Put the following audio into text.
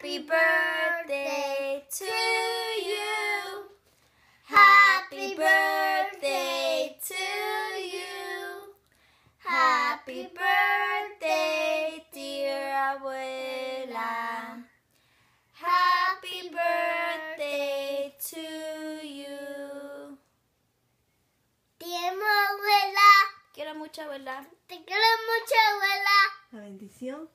Happy birthday to you. Happy birthday to you. Happy birthday, dear abuela. Happy birthday to you. Te amo, abuela. Quiero mucho, abuela. Te quiero mucho, abuela. La bendición.